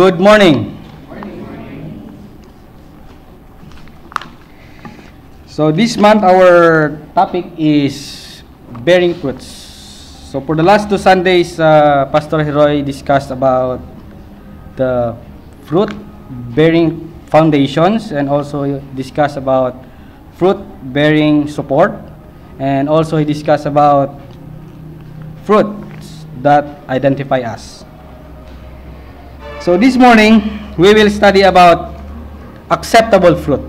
Good morning. So this month our topic is bearing fruits. So for the last two Sundays, uh, Pastor Heroy discussed about the fruit bearing foundations and also discussed about fruit bearing support and also he discussed about fruits that identify us. So this morning, we will study about acceptable fruit.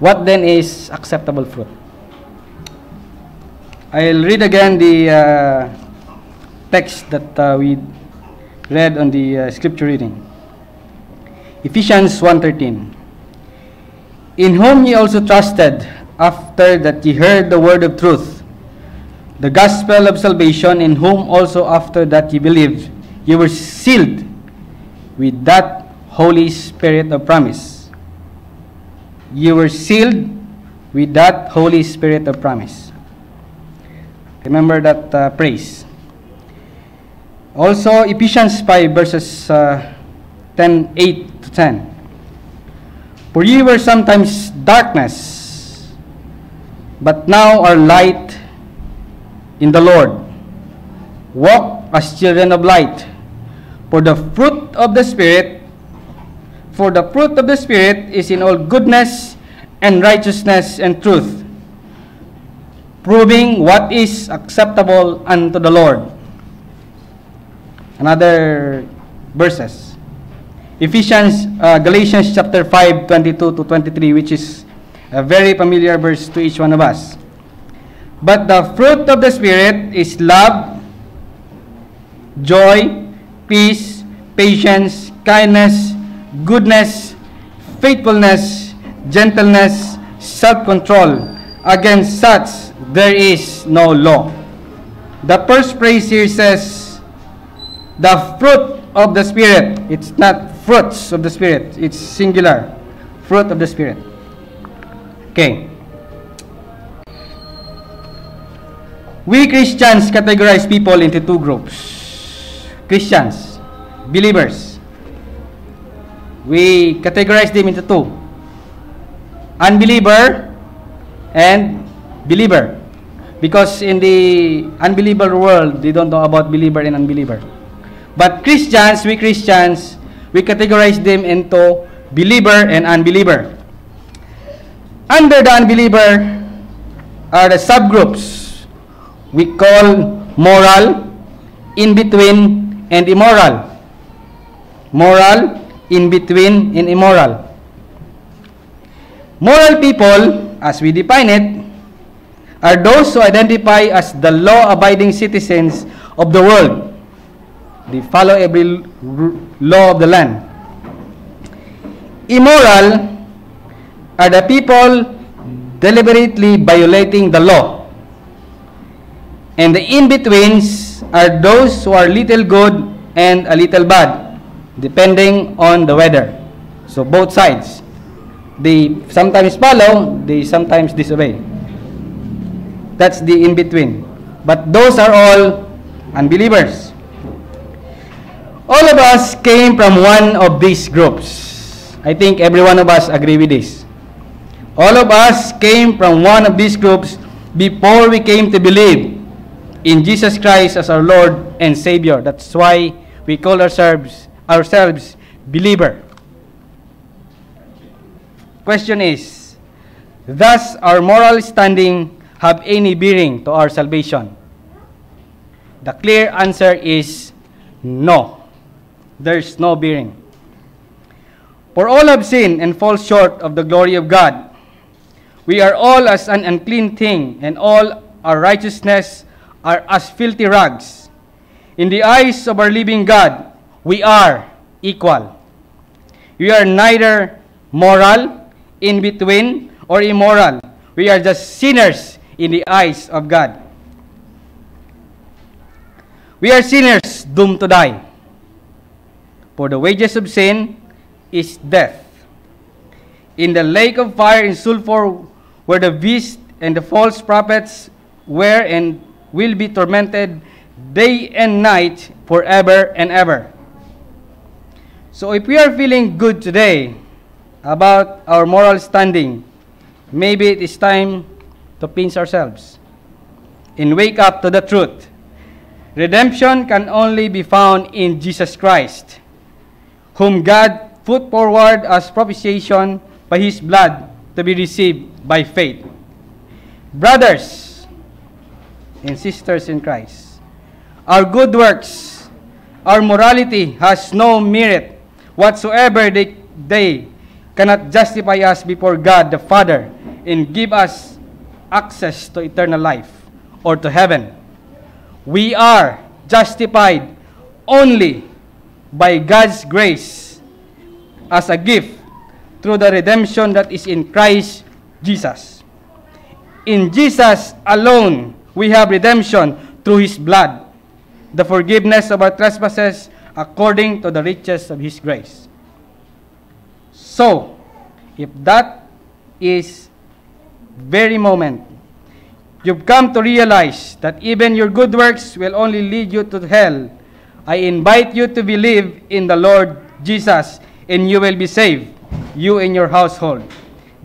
What then is acceptable fruit? I'll read again the uh, text that uh, we read on the uh, scripture reading. Ephesians 1:13. In whom ye also trusted after that ye heard the word of truth, the gospel of salvation, in whom also after that ye believed, you were sealed with that Holy Spirit of promise. You were sealed with that Holy Spirit of promise. Remember that uh, praise. Also, Ephesians 5 verses uh, 10, 8 to 10. For ye were sometimes darkness, but now are light in the Lord. Walk as children of light. For the fruit of the Spirit, for the fruit of the Spirit is in all goodness and righteousness and truth, proving what is acceptable unto the Lord. Another verses. Ephesians, uh, Galatians chapter 5, 22 to 23, which is a very familiar verse to each one of us. But the fruit of the Spirit is love, joy, peace, patience, kindness, goodness, faithfulness, gentleness, self-control. Against such there is no law. The first phrase here says, the fruit of the Spirit. It's not fruits of the Spirit. It's singular. Fruit of the Spirit. Okay. We Christians categorize people into two groups. Christians, believers. We categorize them into two. Unbeliever and believer. Because in the unbeliever world, they don't know about believer and unbeliever. But Christians, we Christians, we categorize them into believer and unbeliever. Under the unbeliever are the subgroups we call moral, in between, and immoral. Moral, in between, and immoral. Moral people, as we define it, are those who identify as the law-abiding citizens of the world. They follow every law of the land. Immoral are the people deliberately violating the law. And the in-betweens are those who are little good and a little bad, depending on the weather. So both sides. They sometimes follow, they sometimes disobey. That's the in-between. But those are all unbelievers. All of us came from one of these groups. I think every one of us agree with this. All of us came from one of these groups before we came to believe in Jesus Christ as our Lord and Savior. That's why we call ourselves ourselves believer. Question is, does our moral standing have any bearing to our salvation? The clear answer is no. There's no bearing. For all have sinned and fall short of the glory of God. We are all as an unclean thing, and all our righteousness are as filthy rags. In the eyes of our living God, we are equal. We are neither moral, in between, or immoral. We are just sinners in the eyes of God. We are sinners doomed to die. For the wages of sin is death. In the lake of fire and sulfur, where the beast and the false prophets were and will be tormented day and night forever and ever. So if we are feeling good today about our moral standing, maybe it is time to pinch ourselves and wake up to the truth. Redemption can only be found in Jesus Christ, whom God put forward as propitiation by his blood to be received by faith. Brothers and sisters in Christ, our good works, our morality has no merit whatsoever they, they cannot justify us before God the Father and give us access to eternal life or to heaven. We are justified only by God's grace as a gift through the redemption that is in Christ Jesus. In Jesus alone, we have redemption through His blood, the forgiveness of our trespasses according to the riches of His grace. So, if that is very moment, you've come to realize that even your good works will only lead you to hell, I invite you to believe in the Lord Jesus and you will be saved, you and your household.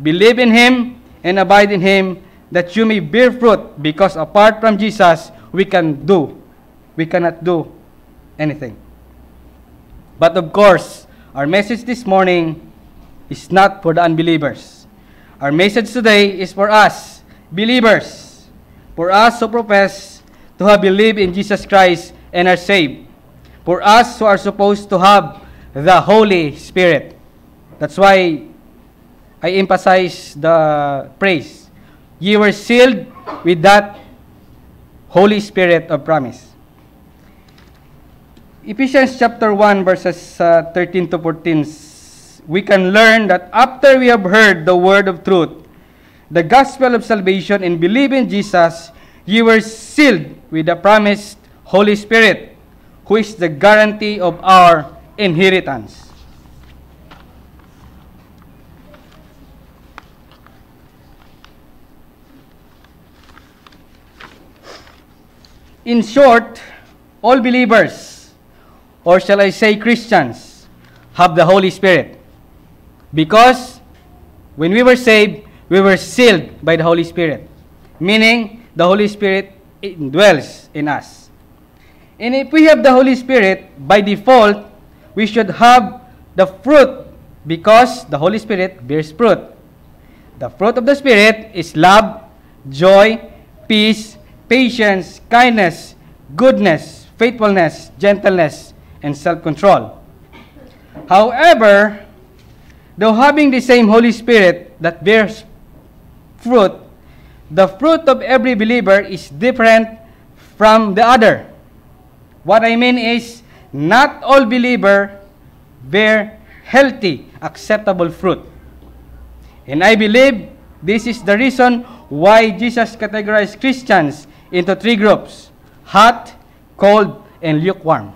Believe in Him and abide in Him that you may bear fruit because apart from Jesus, we can do, we cannot do anything. But of course, our message this morning is not for the unbelievers. Our message today is for us, believers, for us who profess to have believed in Jesus Christ and are saved, for us who are supposed to have the Holy Spirit. That's why I emphasize the praise. You were sealed with that Holy Spirit of promise. Ephesians chapter 1 verses uh, 13 to 14 we can learn that after we have heard the word of truth, the gospel of salvation, and believe in Jesus, you were sealed with the promised Holy Spirit, who is the guarantee of our inheritance. In short, all believers, or shall I say Christians, have the Holy Spirit. Because when we were saved, we were sealed by the Holy Spirit, meaning the Holy Spirit dwells in us. And if we have the Holy Spirit, by default, we should have the fruit because the Holy Spirit bears fruit. The fruit of the Spirit is love, joy, peace, patience, kindness, goodness, faithfulness, gentleness, and self control. However, though having the same Holy Spirit that bears fruit, the fruit of every believer is different from the other. What I mean is, not all believer bear healthy, acceptable fruit. And I believe this is the reason why Jesus categorized Christians into three groups, hot, cold, and lukewarm.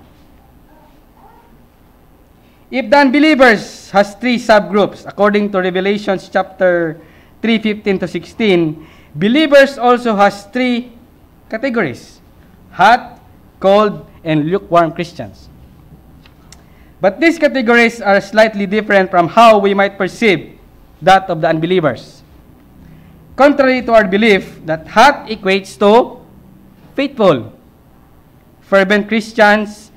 If the unbelievers has three subgroups, according to Revelations chapter 3, 15 to 16, believers also has three categories, hot, cold, and lukewarm Christians. But these categories are slightly different from how we might perceive that of the unbelievers. Contrary to our belief that hot equates to faithful, fervent Christians,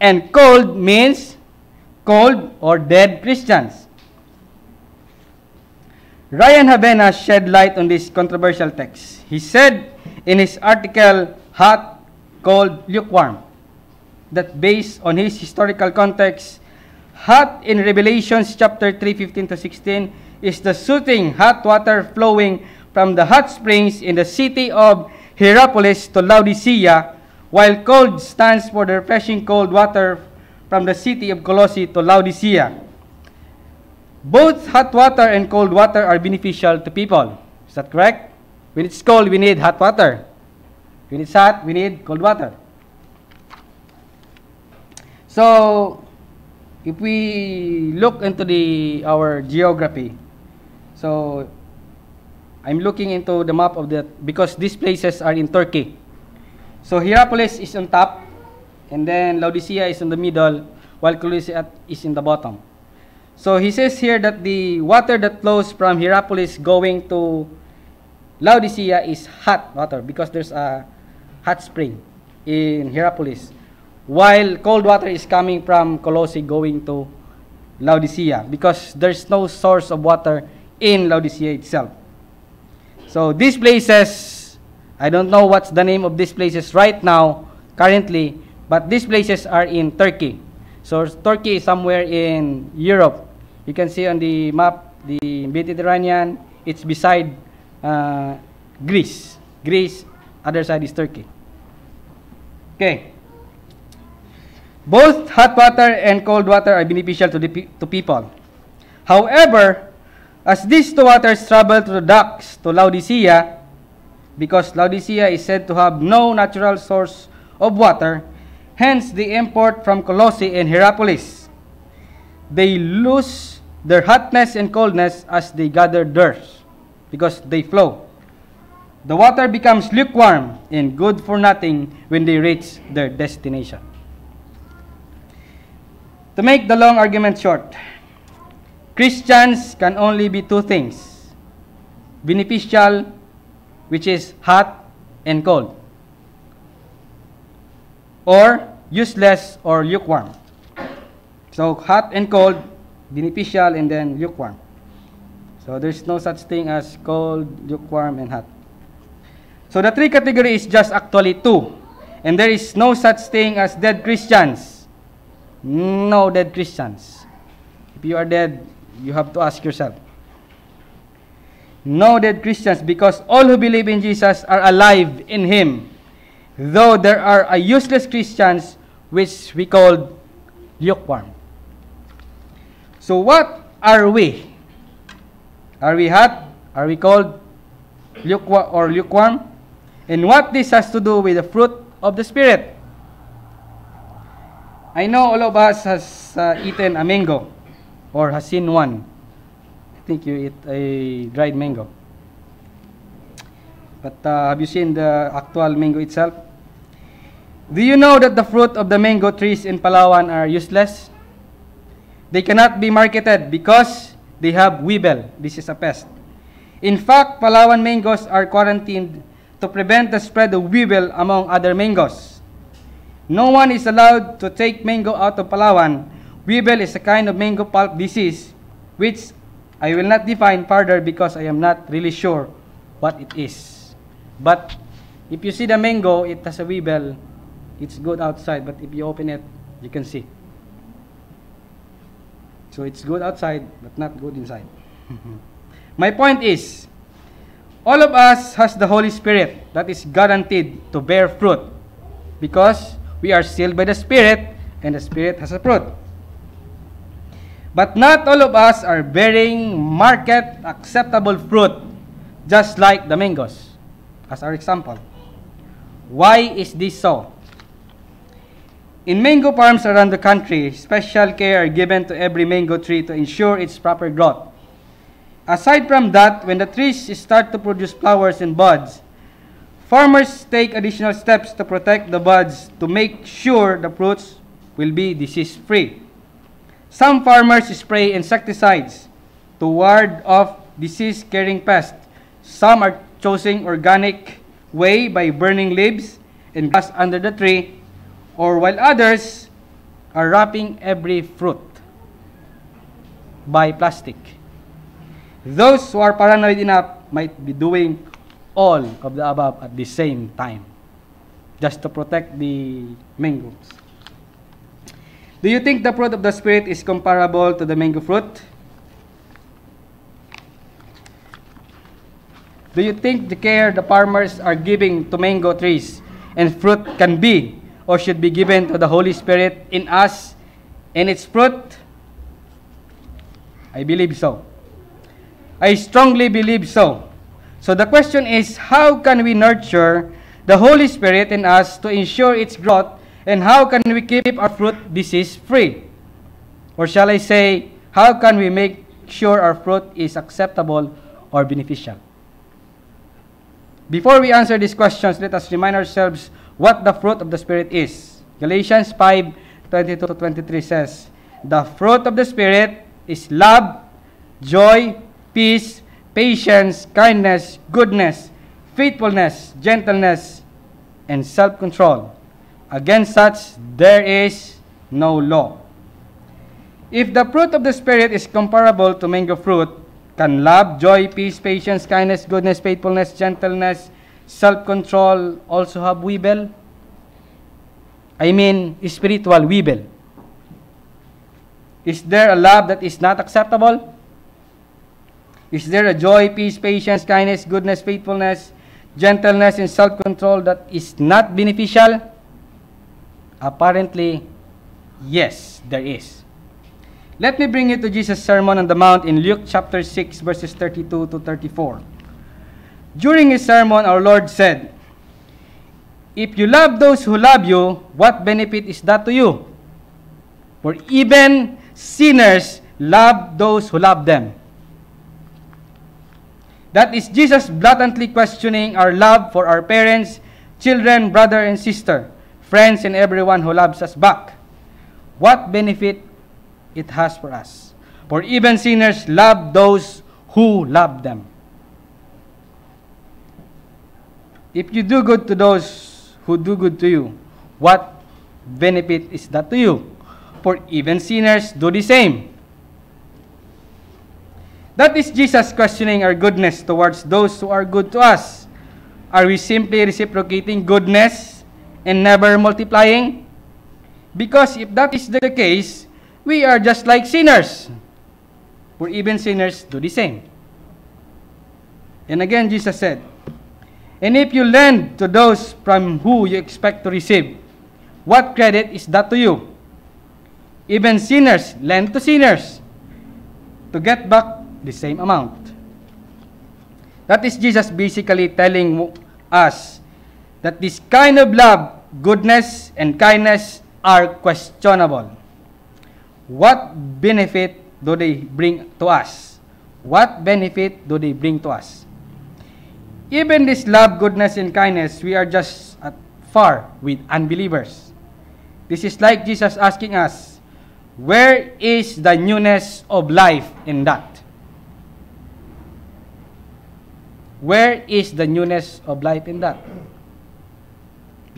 and cold means cold or dead Christians. Ryan Havena shed light on this controversial text. He said in his article, Hot, Cold, Lukewarm, that based on his historical context, hot in Revelations chapter 3, 15 to 16 is the soothing hot water flowing from the hot springs in the city of Hierapolis to Laodicea, while cold stands for the refreshing cold water from the city of Colossae to Laodicea. Both hot water and cold water are beneficial to people. Is that correct? When it's cold, we need hot water. When it's hot, we need cold water. So, if we look into the our geography, so I'm looking into the map of the because these places are in Turkey. So Hierapolis is on top, and then Laodicea is in the middle, while Colossae is in the bottom. So he says here that the water that flows from Hierapolis going to Laodicea is hot water because there's a hot spring in Hierapolis, while cold water is coming from Colossae going to Laodicea because there's no source of water in Laodicea itself. So these places, I don't know what's the name of these places right now, currently, but these places are in Turkey. So Turkey is somewhere in Europe. You can see on the map the Mediterranean. It's beside uh, Greece. Greece, other side is Turkey. Okay. Both hot water and cold water are beneficial to, the, pe- to people. However, as these two waters travel through the ducts to Laodicea, because Laodicea is said to have no natural source of water, hence the import from Colossae and Hierapolis. They lose their hotness and coldness as they gather dirt, because they flow. The water becomes lukewarm and good for nothing when they reach their destination. To make the long argument short, Christians can only be two things beneficial, which is hot and cold, or useless or lukewarm. So, hot and cold, beneficial, and then lukewarm. So, there's no such thing as cold, lukewarm, and hot. So, the three categories is just actually two. And there is no such thing as dead Christians. No dead Christians. If you are dead, you have to ask yourself. No dead Christians because all who believe in Jesus are alive in Him. Though there are a useless Christians which we call lukewarm. So what are we? Are we hot? Are we cold? Lukewarm or lukewarm? And what this has to do with the fruit of the Spirit? I know all of us has uh, eaten a mango or has seen one. I think you eat a dried mango. But uh, have you seen the actual mango itself? Do you know that the fruit of the mango trees in Palawan are useless? They cannot be marketed because they have weevil. This is a pest. In fact, Palawan mangoes are quarantined to prevent the spread of weevil among other mangoes. No one is allowed to take mango out of Palawan. Weevil is a kind of mango pulp disease which I will not define further because I am not really sure what it is. But if you see the mango, it has a weevil. It's good outside, but if you open it, you can see. So it's good outside, but not good inside. My point is, all of us has the Holy Spirit that is guaranteed to bear fruit because we are sealed by the Spirit and the Spirit has a fruit. But not all of us are bearing market acceptable fruit just like the mangoes as our example. Why is this so? In mango farms around the country, special care are given to every mango tree to ensure its proper growth. Aside from that, when the trees start to produce flowers and buds, farmers take additional steps to protect the buds to make sure the fruits will be disease-free. Some farmers spray insecticides to ward off disease-carrying pests. Some are choosing organic way by burning leaves and grass under the tree, or while others are wrapping every fruit by plastic. Those who are paranoid enough might be doing all of the above at the same time, just to protect the mangoes. Do you think the fruit of the Spirit is comparable to the mango fruit? Do you think the care the farmers are giving to mango trees and fruit can be or should be given to the Holy Spirit in us and its fruit? I believe so. I strongly believe so. So the question is how can we nurture the Holy Spirit in us to ensure its growth and how can we keep our fruit disease free? Or shall I say, how can we make sure our fruit is acceptable or beneficial? Before we answer these questions, let us remind ourselves what the fruit of the Spirit is. Galatians 5 22 to 23 says, The fruit of the Spirit is love, joy, peace, patience, kindness, goodness, faithfulness, gentleness, and self-control. Against such there is no law. If the fruit of the Spirit is comparable to mango fruit, can love, joy, peace, patience, kindness, goodness, faithfulness, gentleness, self-control also have weevil? I mean, spiritual weevil. Is there a love that is not acceptable? Is there a joy, peace, patience, kindness, goodness, faithfulness, gentleness, and self-control that is not beneficial? Apparently, yes, there is. Let me bring you to Jesus' Sermon on the Mount in Luke chapter 6, verses 32 to 34. During his sermon, our Lord said, If you love those who love you, what benefit is that to you? For even sinners love those who love them. That is Jesus blatantly questioning our love for our parents, children, brother and sister, friends, and everyone who loves us back. What benefit it has for us? For even sinners love those who love them. If you do good to those who do good to you, what benefit is that to you? For even sinners do the same. That is Jesus questioning our goodness towards those who are good to us. Are we simply reciprocating goodness and never multiplying? Because if that is the case, we are just like sinners. For even sinners do the same. And again, Jesus said, And if you lend to those from who you expect to receive, what credit is that to you? Even sinners lend to sinners to get back the same amount. That is Jesus basically telling us that this kind of love, goodness, and kindness are questionable. What benefit do they bring to us? What benefit do they bring to us? Even this love, goodness, and kindness, we are just at far with unbelievers. This is like Jesus asking us, where is the newness of life in that? Where is the newness of life in that?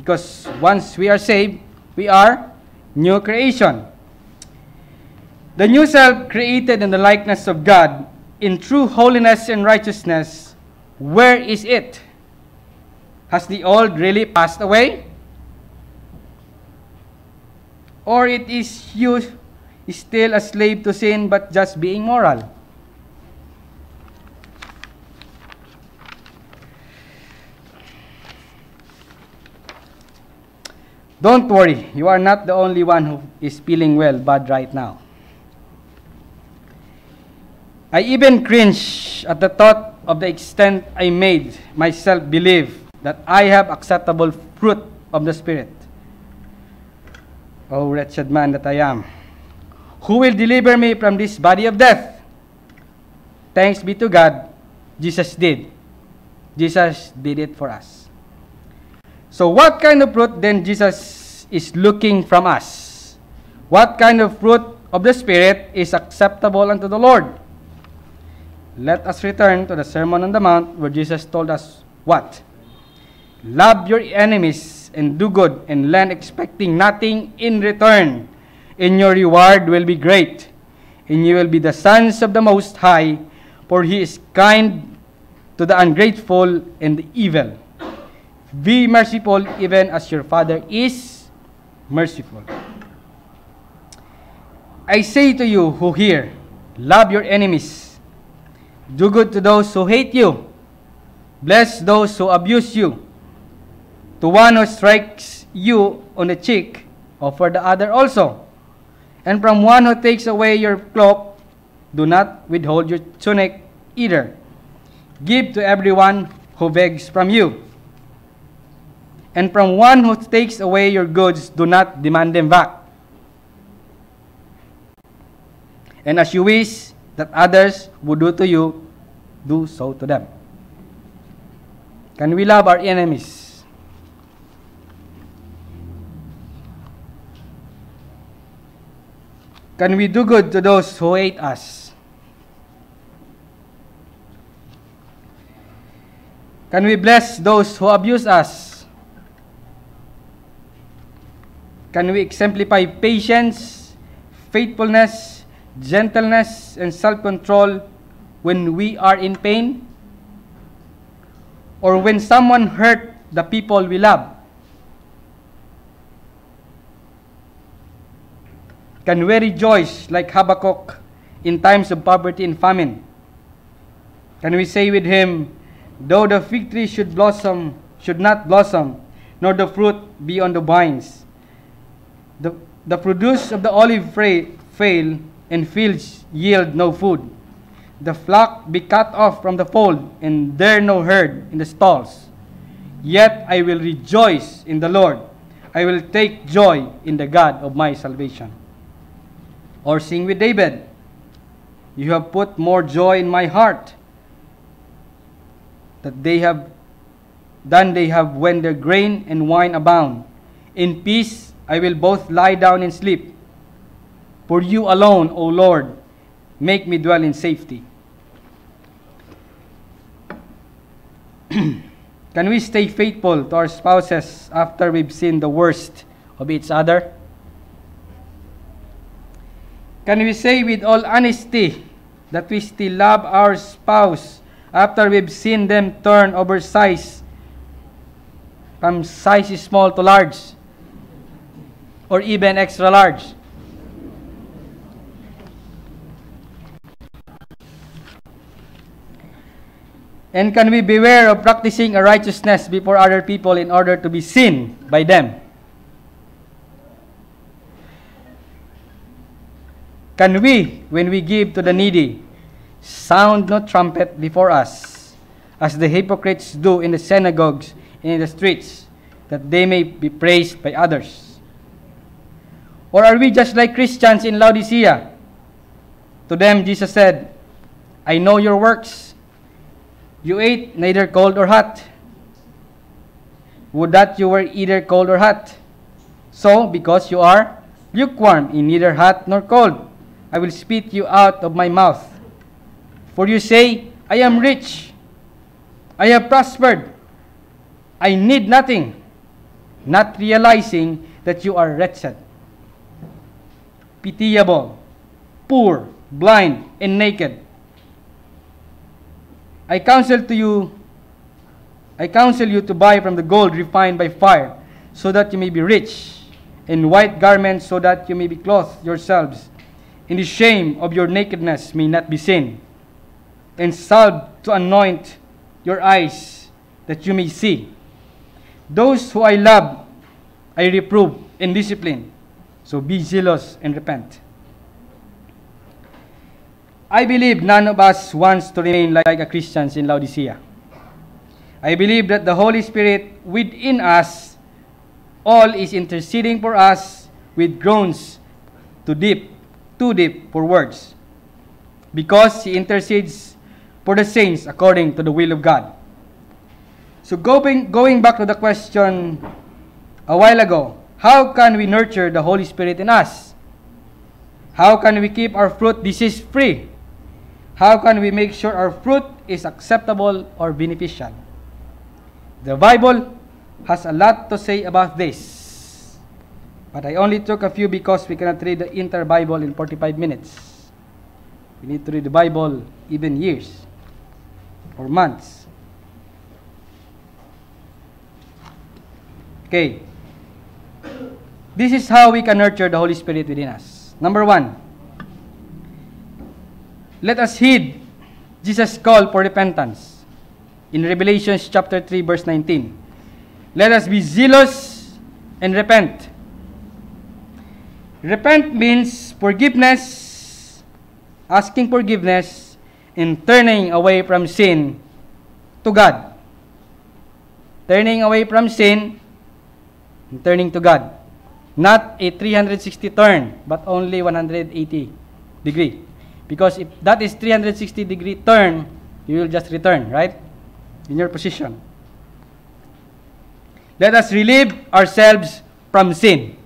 Because once we are saved, we are new creation. The new self created in the likeness of God in true holiness and righteousness where is it? Has the old really passed away? Or it is you still a slave to sin but just being moral? Don't worry, you are not the only one who is feeling well bad right now. I even cringe at the thought of the extent I made myself believe that I have acceptable fruit of the Spirit. Oh, wretched man that I am. Who will deliver me from this body of death? Thanks be to God, Jesus did. Jesus did it for us. So, what kind of fruit then Jesus is looking from us? What kind of fruit of the Spirit is acceptable unto the Lord? Let us return to the Sermon on the Mount where Jesus told us what? Love your enemies and do good and lend expecting nothing in return. And your reward will be great. And you will be the sons of the Most High, for He is kind to the ungrateful and the evil. Be merciful even as your Father is merciful. I say to you who hear, love your enemies Do good to those who hate you. Bless those who abuse you. To one who strikes you on the cheek, offer the other also. And from one who takes away your cloak, do not withhold your tunic either. Give to everyone who begs from you. And from one who takes away your goods, do not demand them back. And as you wish that others would do to you, do so to them. Can we love our enemies? Can we do good to those who hate us? Can we bless those who abuse us? Can we exemplify patience, faithfulness, gentleness, and self control when we are in pain? Or when someone hurt the people we love? Can we rejoice like Habakkuk in times of poverty and famine? Can we say with him, Though the fig tree should blossom, should not blossom, nor the fruit be on the vines, the, the produce of the olive fail, and fields yield no food. The flock be cut off from the fold, and there no herd in the stalls. Yet I will rejoice in the Lord. I will take joy in the God of my salvation. Or sing with David, You have put more joy in my heart that they have than they have when their grain and wine abound. In peace I will both lie down and sleep. For you alone, O Lord, make me dwell in safety. Can we stay faithful to our spouses after we've seen the worst of each other? Can we say with all honesty that we still love our spouse after we've seen them turn oversized from size small to large or even extra large? And can we beware of practicing a righteousness before other people in order to be seen by them? Can we, when we give to the needy, sound no trumpet before us, as the hypocrites do in the synagogues and in the streets, that they may be praised by others? Or are we just like Christians in Laodicea? To them, Jesus said, I know your works. You ate neither cold or hot. Would that you were either cold or hot. So, because you are lukewarm in neither hot nor cold, I will spit you out of my mouth. For you say, I am rich, I have prospered, I need nothing, not realizing that you are wretched, pitiable, poor, blind, and naked. I counsel to you, I counsel you to buy from the gold refined by fire, so that you may be rich, and white garments, so that you may be clothed yourselves, and the shame of your nakedness may not be seen, and salve to anoint your eyes, that you may see. Those who I love, I reprove and discipline. So be zealous and repent. I believe none of us wants to remain like a Christians in Laodicea. I believe that the Holy Spirit within us all is interceding for us with groans too deep, too deep for words. Because he intercedes for the saints according to the will of God. So going, going back to the question a while ago, how can we nurture the Holy Spirit in us? How can we keep our fruit disease free? How can we make sure our fruit is acceptable or beneficial? The Bible has a lot to say about this. But I only took a few because we cannot read the entire Bible in 45 minutes. We need to read the Bible even years or months. Okay. This is how we can nurture the Holy Spirit within us. Number one, let us heed Jesus' call for repentance in Revelation chapter 3 verse 19. Let us be zealous and repent. Repent means forgiveness, asking forgiveness, and turning away from sin to God. Turning away from sin and turning to God. Not a 360 turn, but only 180 degree. Because if that is 360 degree turn, you will just return, right? In your position. Let us relieve ourselves from sin.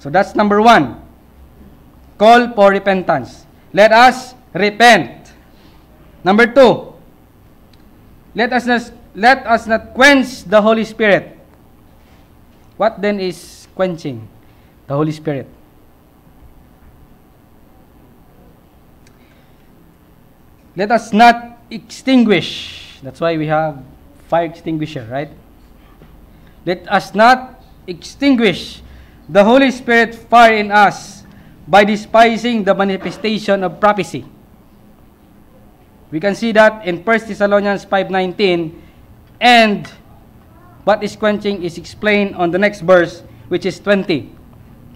So that's number one. call for repentance. Let us repent. Number two, let us not, let us not quench the Holy Spirit. What then is quenching the Holy Spirit? Let us not extinguish. That's why we have fire extinguisher, right? Let us not extinguish the Holy Spirit fire in us by despising the manifestation of prophecy. We can see that in 1 Thessalonians 5.19 and what is quenching is explained on the next verse which is 20.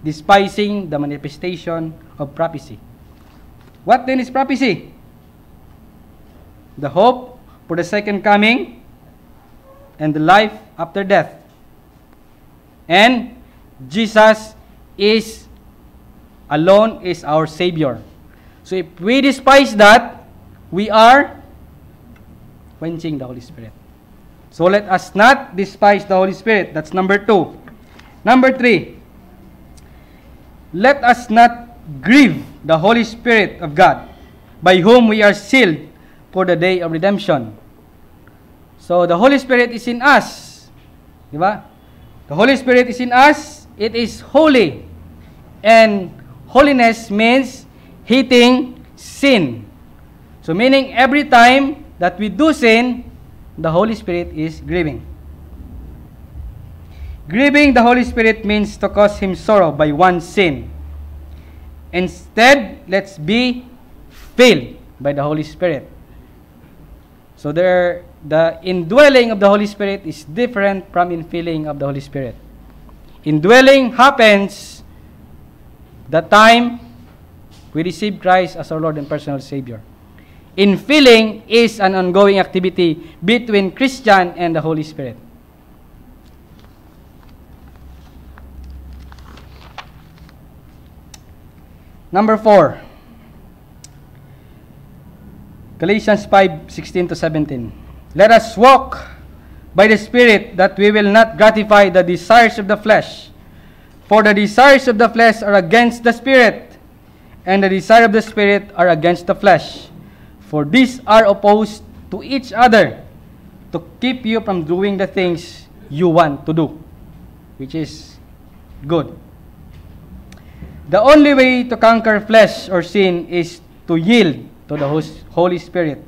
Despising the manifestation of prophecy. What then is prophecy? The hope for the second coming and the life after death. And Jesus is alone is our Savior. So if we despise that, we are quenching the Holy Spirit. So let us not despise the Holy Spirit. That's number two. Number three, let us not grieve the Holy Spirit of God, by whom we are sealed for the day of redemption. So the Holy Spirit is in us. Di ba? The Holy Spirit is in us. It is holy. And holiness means hating sin. So meaning every time that we do sin, the Holy Spirit is grieving. Grieving the Holy Spirit means to cause him sorrow by one sin. Instead, let's be filled by the Holy Spirit. So there, the indwelling of the Holy Spirit is different from infilling of the Holy Spirit. Indwelling happens the time we receive Christ as our Lord and personal Savior. Infilling is an ongoing activity between Christian and the Holy Spirit. Number four, Galatians 5:16 to 17. Let us walk by the Spirit that we will not gratify the desires of the flesh. For the desires of the flesh are against the Spirit, and the desire of the Spirit are against the flesh. For these are opposed to each other to keep you from doing the things you want to do, which is good. The only way to conquer flesh or sin is to yield to the Holy Spirit.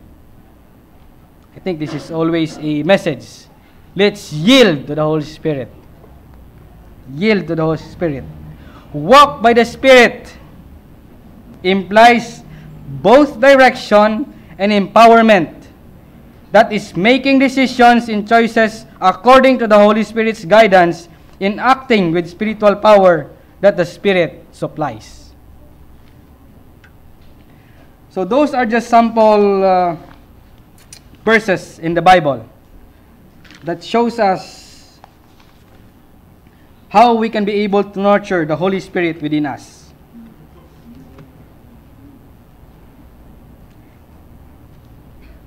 I think this is always a message. Let's yield to the Holy Spirit. Yield to the Holy Spirit. Walk by the Spirit implies both direction and empowerment. That is making decisions and choices according to the Holy Spirit's guidance in acting with spiritual power that the Spirit supplies. So those are just sample uh, verses in the Bible that shows us how we can be able to nurture the Holy Spirit within us.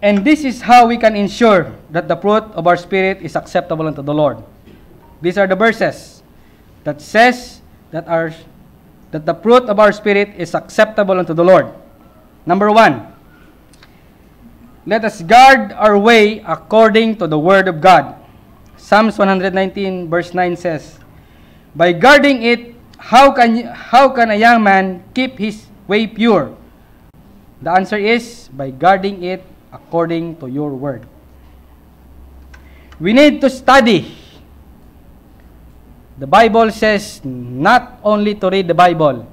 And this is how we can ensure that the fruit of our spirit is acceptable unto the Lord. These are the verses that says that our that the fruit of our spirit is acceptable unto the Lord. Number one, let us guard our way according to the word of God. Psalms 119 verse 9 says, By guarding it, how can, how can a young man keep his way pure? The answer is by guarding it according to your word. We need to study. The Bible says not only to read the Bible,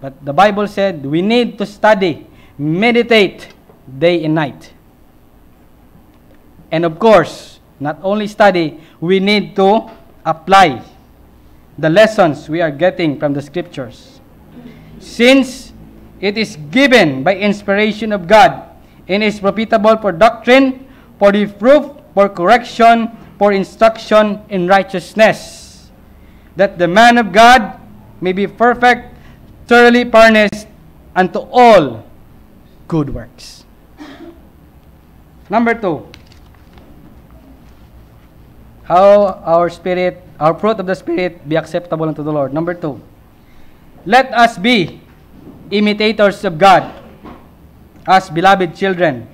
but the Bible said we need to study, meditate day and night. And of course, not only study, we need to apply the lessons we are getting from the scriptures. Since it is given by inspiration of God and is profitable for doctrine, for reproof, for correction, for instruction in righteousness, that the man of God may be perfect, thoroughly furnished unto all good works. Number two, how our spirit, our fruit of the spirit be acceptable unto the Lord. Number two, Let us be imitators of God as beloved children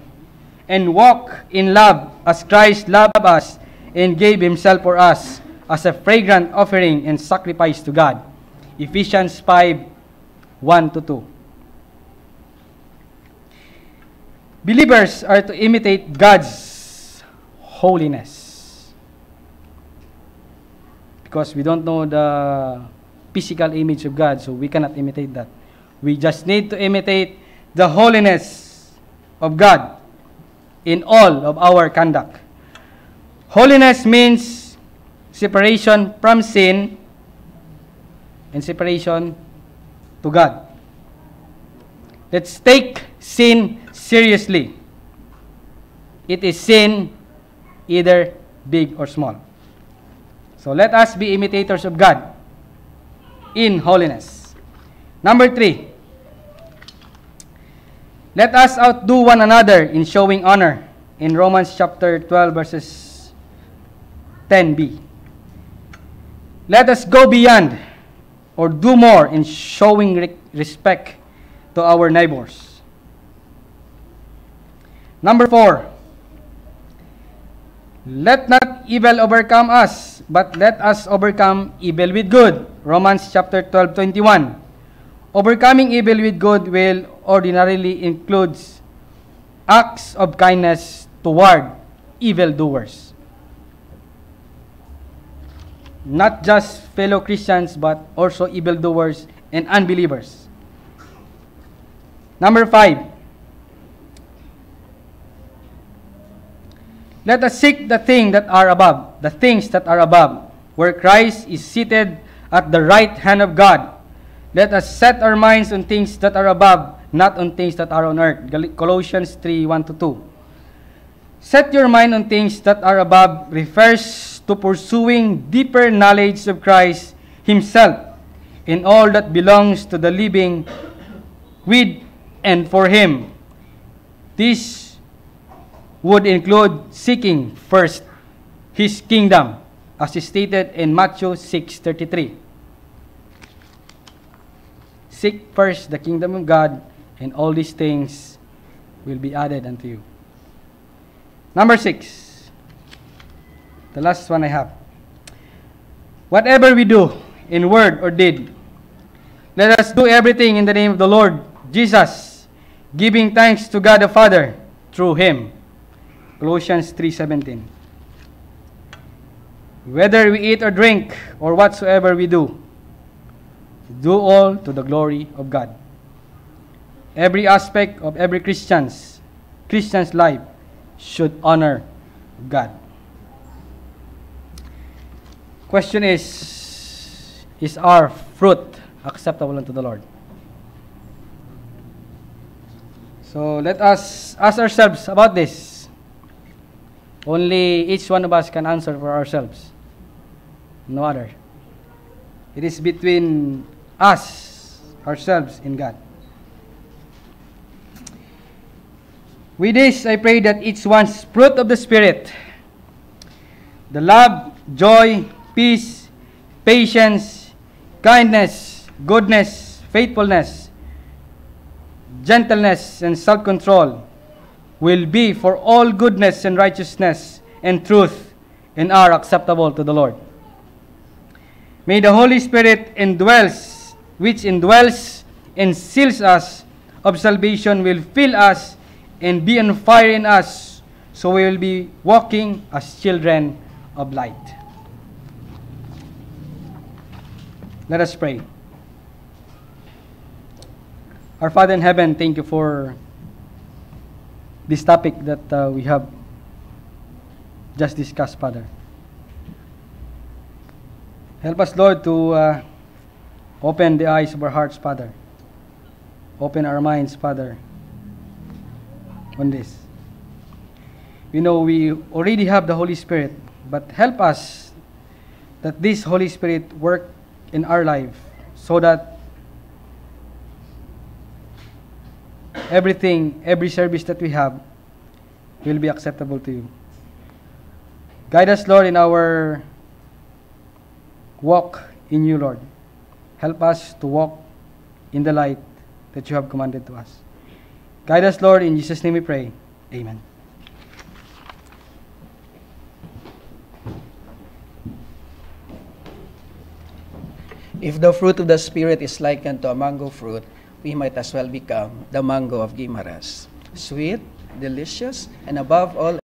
and walk in love as Christ loved us and gave himself for us as a fragrant offering and sacrifice to God. Ephesians 5 1 to 2. Believers are to imitate God's holiness. Because we don't know the physical image of God, so we cannot imitate that. We just need to imitate the holiness of God in all of our conduct. Holiness means separation from sin and separation to God. Let's take sin seriously. It is sin, either big or small. So let us be imitators of God in holiness. Number three, let us outdo one another in showing honor in Romans chapter 12, verses 10b. Let us go beyond or do more in showing re- respect to our neighbors. Number four, let not evil overcome us, but let us overcome evil with good. Romans chapter 12, 21. Overcoming evil with good will ordinarily includes acts of kindness toward evildoers. Not just fellow Christians, but also evildoers and unbelievers. Number five, let us seek the things that are above, the things that are above, where Christ is seated at the right hand of God. Let us set our minds on things that are above, not on things that are on earth. Colossians 3 1 to 2. Set your mind on things that are above refers to pursuing deeper knowledge of Christ Himself in all that belongs to the living with and for Him. This would include seeking first His kingdom, as is stated in Matthew 6:33. Seek first the kingdom of God, and all these things will be added unto you. Number six, the last one I have. Whatever we do, in word or deed, let us do everything in the name of the Lord Jesus, giving thanks to God the Father through Him. Colossians 3:17. Whether we eat or drink or whatsoever we do, do all to the glory of God. Every aspect of every Christian's Christian's life should honor God. Question is Is our fruit acceptable unto the Lord? So let us ask ourselves about this. Only each one of us can answer for ourselves. No other. It is between us, ourselves, and God. With this, I pray that each one's fruit of the Spirit, the love, joy, peace, patience, kindness, goodness, faithfulness, gentleness, and self control, will be for all goodness and righteousness and truth and are acceptable to the Lord. May the Holy Spirit indwells, which indwells and seals us of salvation, will fill us and be on fire in us, so we will be walking as children of light. Let us pray. Our Father in heaven, thank you for this topic that uh, we have just discussed, Father. Help us, Lord, to uh, open the eyes of our hearts, Father. Open our minds, Father, on this. We know we already have the Holy Spirit, but help us that this Holy Spirit work in our life so that everything, every service that we have will be acceptable to you. Guide us, Lord, in our walk in you, Lord. Help us to walk in the light that you have commanded to us. Guide us, Lord, in Jesus' name we pray. Amen. If the fruit of the Spirit is likened to a mango fruit, we might as well become the mango of Gimaras. Sweet, delicious, and above all,